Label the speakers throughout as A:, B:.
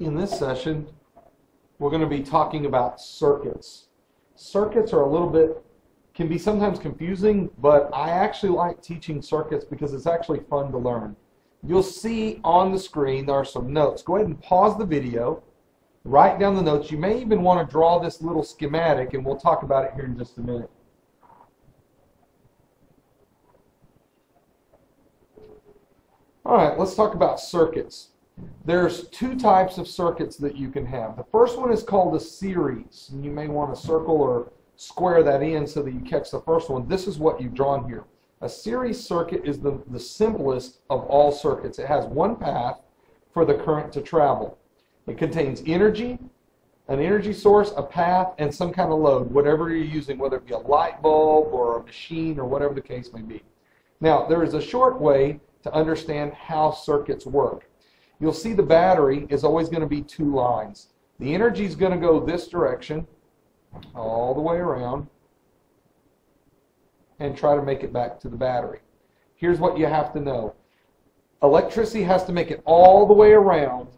A: In this session, we're going to be talking about circuits. Circuits are a little bit, can be sometimes confusing, but I actually like teaching circuits because it's actually fun to learn. You'll see on the screen there are some notes. Go ahead and pause the video, write down the notes. You may even want to draw this little schematic, and we'll talk about it here in just a minute. All right, let's talk about circuits. There's two types of circuits that you can have. The first one is called a series, and you may want to circle or square that in so that you catch the first one. This is what you've drawn here. A series circuit is the, the simplest of all circuits. It has one path for the current to travel. It contains energy, an energy source, a path, and some kind of load, whatever you're using, whether it be a light bulb or a machine or whatever the case may be. Now, there is a short way to understand how circuits work. You'll see the battery is always going to be two lines. The energy is going to go this direction all the way around and try to make it back to the battery. Here's what you have to know. Electricity has to make it all the way around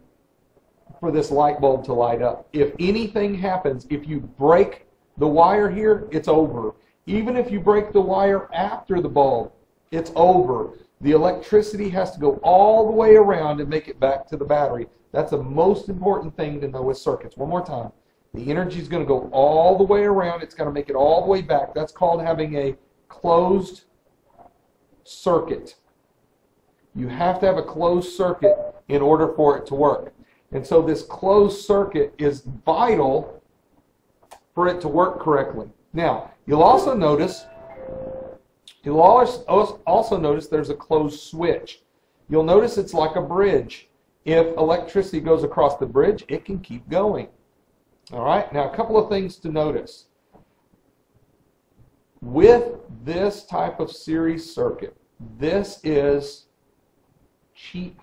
A: for this light bulb to light up. If anything happens, if you break the wire here, it's over. Even if you break the wire after the bulb, it's over. The electricity has to go all the way around and make it back to the battery. That's the most important thing to know with circuits. One more time. The energy is going to go all the way around. It's going to make it all the way back. That's called having a closed circuit. You have to have a closed circuit in order for it to work. And so this closed circuit is vital for it to work correctly. Now, you'll also notice You'll also notice there's a closed switch. You'll notice it's like a bridge. If electricity goes across the bridge, it can keep going. All right, now a couple of things to notice. With this type of series circuit, this is cheap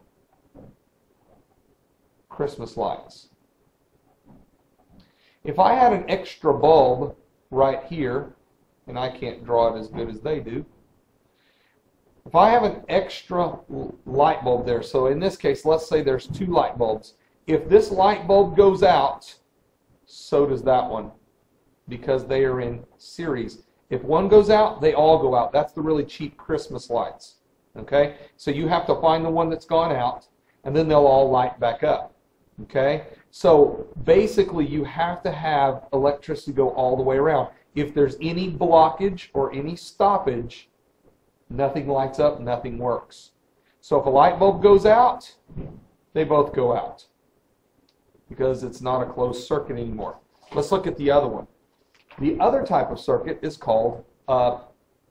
A: Christmas lights. If I had an extra bulb right here, and I can't draw it as good as they do. If I have an extra light bulb there, so in this case, let's say there's two light bulbs. If this light bulb goes out, so does that one because they are in series. If one goes out, they all go out. That's the really cheap Christmas lights. Okay? So you have to find the one that's gone out, and then they'll all light back up. Okay? So basically, you have to have electricity go all the way around. If there's any blockage or any stoppage, nothing lights up, nothing works. So if a light bulb goes out, they both go out because it's not a closed circuit anymore. Let's look at the other one. The other type of circuit is called a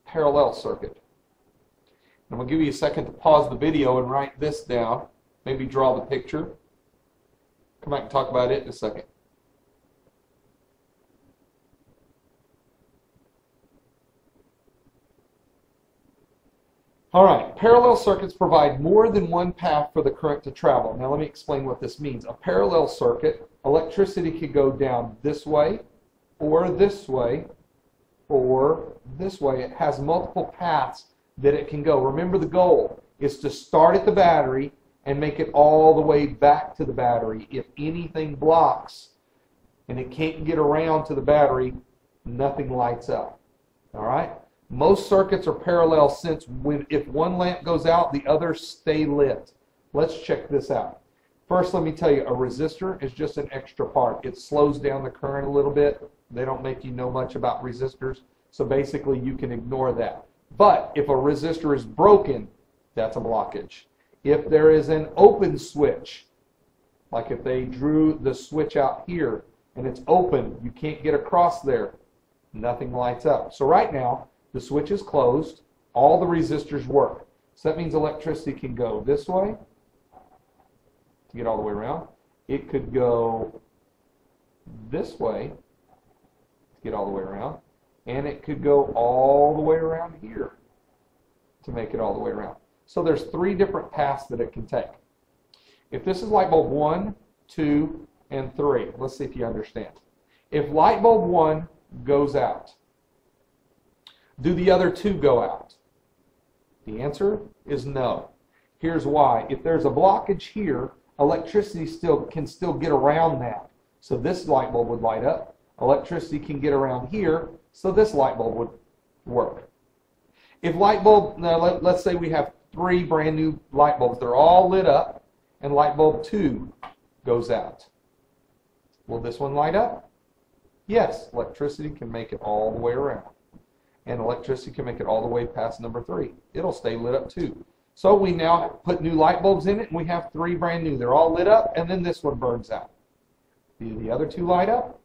A: parallel circuit. I'm going to give you a second to pause the video and write this down. Maybe draw the picture. Come back and talk about it in a second. All right, parallel circuits provide more than one path for the current to travel. Now let me explain what this means. A parallel circuit, electricity could go down this way, or this way, or this way. It has multiple paths that it can go. Remember the goal is to start at the battery and make it all the way back to the battery. If anything blocks and it can't get around to the battery, nothing lights up. All right? Most circuits are parallel since when, if one lamp goes out, the others stay lit. Let's check this out. First, let me tell you, a resistor is just an extra part. It slows down the current a little bit. They don't make you know much about resistors, so basically you can ignore that. But if a resistor is broken, that's a blockage. If there is an open switch, like if they drew the switch out here and it's open, you can't get across there, nothing lights up. So right now, the switch is closed. All the resistors work. So that means electricity can go this way to get all the way around. It could go this way to get all the way around. And it could go all the way around here to make it all the way around. So there's three different paths that it can take. If this is light bulb 1, 2, and 3, let's see if you understand. If light bulb 1 goes out, do the other two go out? The answer is no. Here's why. If there's a blockage here, electricity still can still get around that. So this light bulb would light up. Electricity can get around here, so this light bulb would work. If light bulb, now let, let's say we have three brand new light bulbs. They're all lit up, and light bulb two goes out. Will this one light up? Yes, electricity can make it all the way around. And electricity can make it all the way past number three. It'll stay lit up too. So we now put new light bulbs in it, and we have three brand new. They're all lit up, and then this one burns out. Do the other two light up?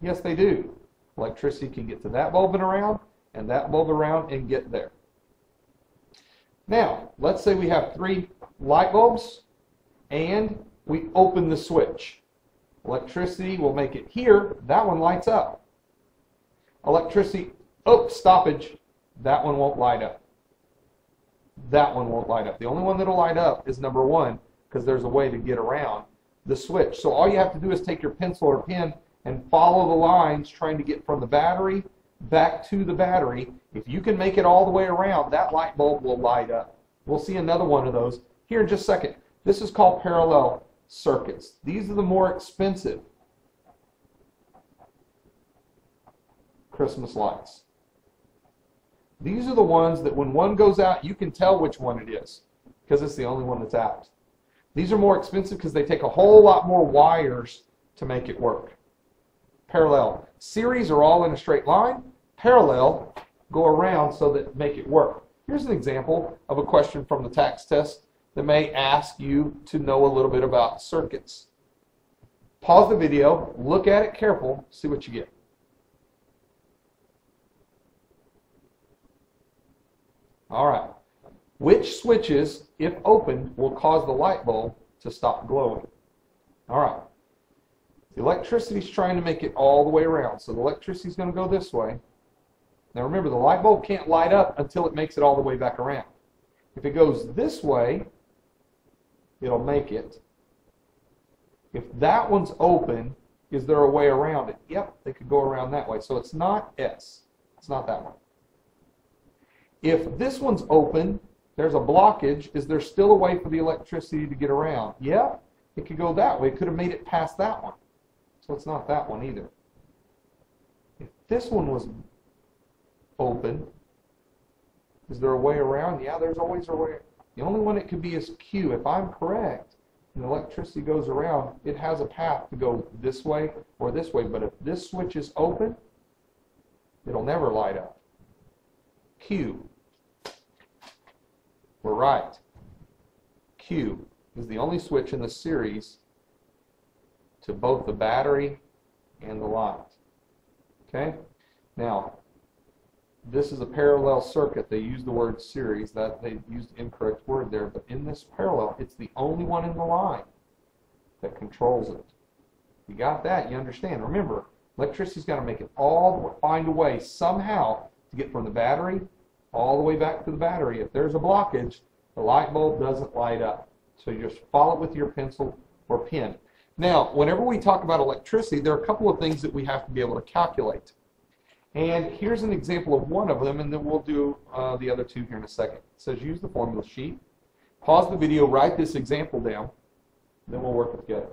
A: Yes, they do. Electricity can get to that bulb and around, and that bulb around, and get there. Now, let's say we have three light bulbs, and we open the switch. Electricity will make it here. That one lights up. Electricity, oh, stoppage. That one won't light up. That one won't light up. The only one that'll light up is number one because there's a way to get around the switch. So all you have to do is take your pencil or pen and follow the lines trying to get from the battery back to the battery. If you can make it all the way around, that light bulb will light up. We'll see another one of those here in just a second. This is called parallel circuits. These are the more expensive Christmas lights. These are the ones that when one goes out, you can tell which one it is because it's the only one that's out. These are more expensive because they take a whole lot more wires to make it work. Parallel. Series are all in a straight line. Parallel go around so that make it work. Here's an example of a question from the TAKS test that may ask you to know a little bit about circuits. Pause the video, look at it careful, see what you get. All right. Which switches, if opened, will cause the light bulb to stop glowing? All right. The electricity is trying to make it all the way around. So the electricity is going to go this way. Now remember, the light bulb can't light up until it makes it all the way back around. If it goes this way, it'll make it. If that one's open, is there a way around it? Yep, they could go around that way. So it's not S. It's not that one. If this one's open, there's a blockage. Is there still a way for the electricity to get around? Yeah, it could go that way. It could have made it past that one. So it's not that one either. If this one was open, is there a way around? Yeah, there's always a way. The only one it could be is Q. If I'm correct, and electricity goes around, it has a path to go this way or this way. But if this switch is open, it'll never light up. Q. We're right. Q is the only switch in the series to both the battery and the light. Okay? Now, this is a parallel circuit. They use the word series. That they used the incorrect word there, but in this parallel, it's the only one in the line that controls it. You got that? You understand? Remember, electricity's got to make it all find a way somehow to get from the battery all the way back to the battery. If there's a blockage, the light bulb doesn't light up. So you just follow it with your pencil or pen. Now, whenever we talk about electricity, there are a couple of things that we have to be able to calculate. And here's an example of one of them, and then we'll do uh, the other two here in a second. It says use the formula sheet. Pause the video, write this example down, then we'll work it together.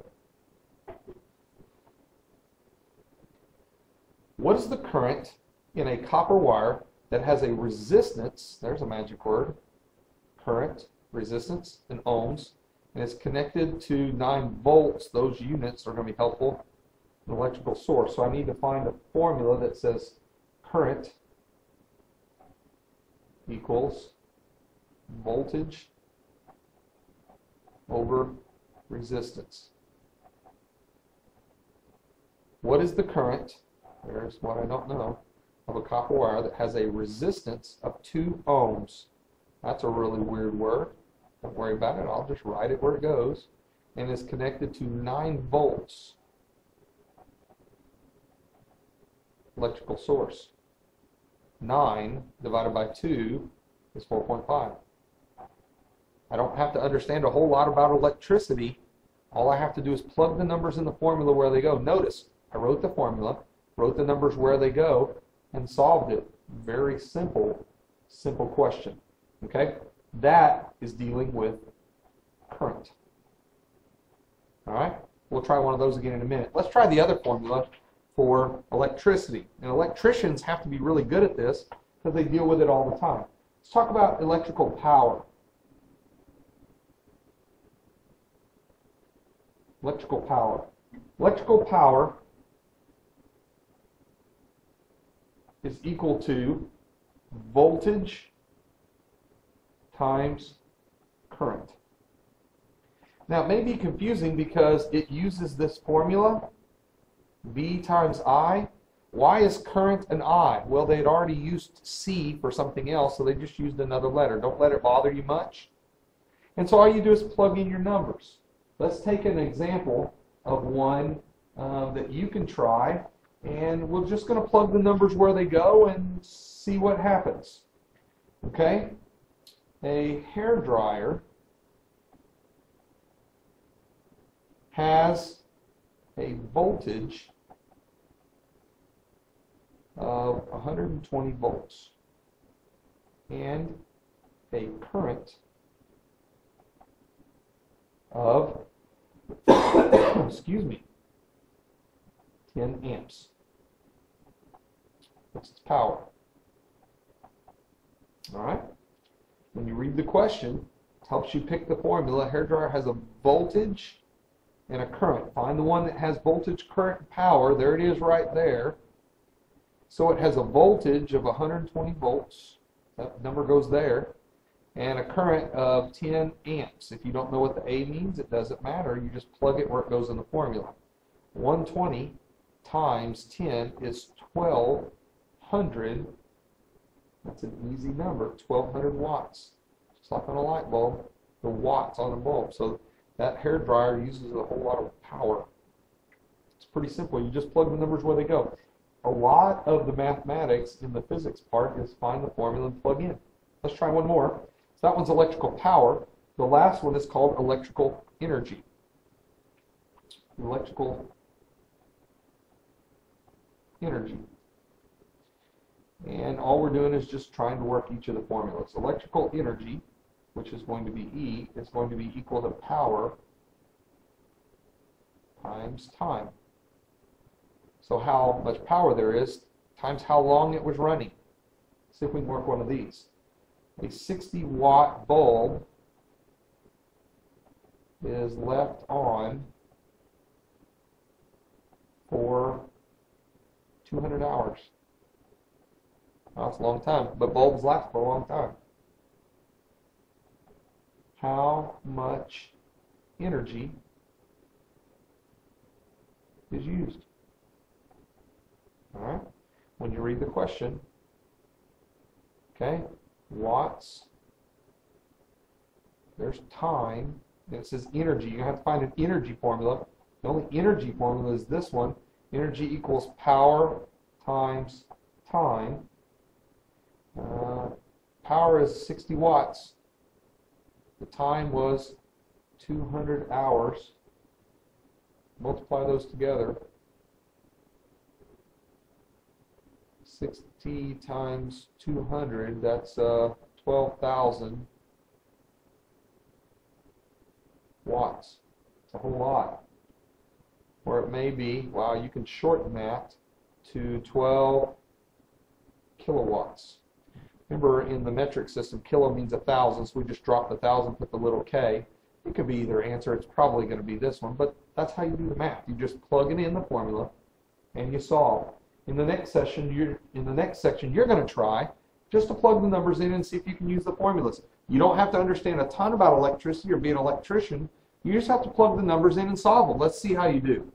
A: What is the current in a copper wire that has a resistance, there's a magic word, current, resistance, in ohms, and it's connected to 9 volts. Those units are going to be helpful an electrical source. So I need to find a formula that says current equals voltage over resistance. What is the current? There's what I don't know of a copper wire that has a resistance of 2 ohms. That's a really weird word. Don't worry about it. I'll just write it where it goes. And is connected to 9 volts. Electrical source. 9 divided by 2 is 4.5. I don't have to understand a whole lot about electricity. All I have to do is plug the numbers in the formula where they go. Notice, I wrote the formula, wrote the numbers where they go, and solved it. Very simple, simple question. Okay? That is dealing with current. All right? We'll try one of those again in a minute. Let's try the other formula for electricity. And electricians have to be really good at this because they deal with it all the time. Let's talk about electrical power. Electrical power. Electrical power is equal to voltage times current. Now, it may be confusing because it uses this formula, V times I. Why is current an I? Well, they had already used C for something else, so they just used another letter. Don't let it bother you much. And so all you do is plug in your numbers. Let's take an example of one uh, that you can try, and we're just going to plug the numbers where they go and see what happens. Okay? A hair dryer has a voltage of 120 volts and a current of, excuse me, 10 amps. That's its power. All right? When you read the question, it helps you pick the formula. Hairdryer has a voltage and a current. Find the one that has voltage, current, and power. There it is right there. So it has a voltage of 120 volts. That number goes there. And a current of 10 amps. If you don't know what the A means, it doesn't matter. You just plug it where it goes in the formula. 120 times 10 is 1200. That's an easy number, 1200 watts. Just like on a light bulb, the watts on a bulb. So that hair dryer uses a whole lot of power. It's pretty simple. You just plug the numbers where they go. A lot of the mathematics in the physics part is find the formula and plug in. Let's try one more. So that one's electrical power. The last one is called electrical energy. Electrical energy. And all we're doing is just trying to work each of the formulas. Electrical energy which is going to be E, is going to be equal to power times time. So how much power there is times how long it was running. See if we can work one of these. A 60 watt bulb is left on for 200 hours. That's a long time, but bulbs last for a long time how much energy is used. All right? When you read the question, okay, watts, there's time, and it says energy. You have to find an energy formula. The only energy formula is this one. Energy equals power times time. Uh, power is 60 watts. The time was 200 hours. Multiply those together. 60 times 200, that's uh, 12,000 watts. It's a whole lot. Or it may be, wow, you can shorten that to 12 kilowatts. Remember, in the metric system, kilo means a thousand, so we just drop the thousand, put the little k. It could be either answer. It's probably going to be this one, but that's how you do the math. You just plug it in the formula, and you solve. In the next session, you're in the next section, you're going to try just to plug the numbers in and see if you can use the formulas. You don't have to understand a ton about electricity or be an electrician. You just have to plug the numbers in and solve them. Let's see how you do.